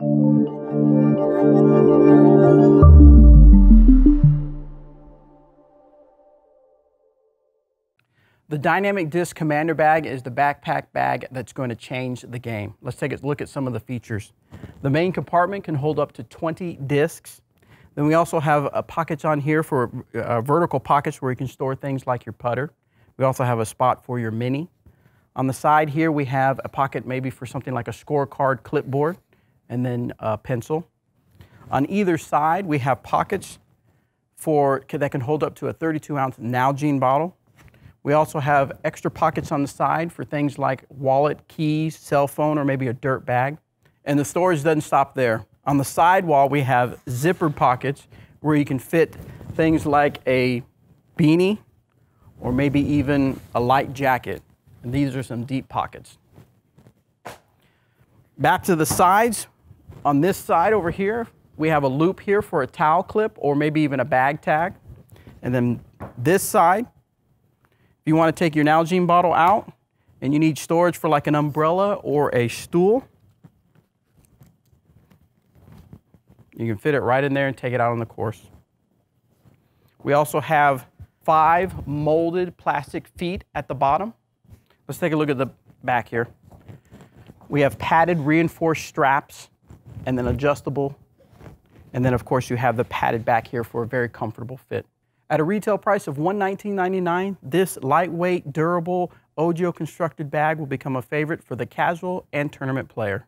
The Dynamic Disc Commander Bag is the backpack bag that's going to change the game. Let's take a look at some of the features. The main compartment can hold up to 20 discs. Then we also have a pockets on here for uh, vertical pockets where you can store things like your putter. We also have a spot for your mini. On the side here, we have a pocket maybe for something like a scorecard clipboard and then a pencil. On either side, we have pockets for, that can hold up to a 32 ounce Nalgene bottle. We also have extra pockets on the side for things like wallet, keys, cell phone, or maybe a dirt bag. And the storage doesn't stop there. On the side wall, we have zippered pockets where you can fit things like a beanie or maybe even a light jacket. And these are some deep pockets. Back to the sides. On this side over here, we have a loop here for a towel clip or maybe even a bag tag. And then this side, if you want to take your Nalgene bottle out and you need storage for like an umbrella or a stool, you can fit it right in there and take it out on the course. We also have five molded plastic feet at the bottom. Let's take a look at the back here. We have padded reinforced straps and then adjustable. And then of course you have the padded back here for a very comfortable fit. At a retail price of $119.99, this lightweight, durable, Ogio constructed bag will become a favorite for the casual and tournament player.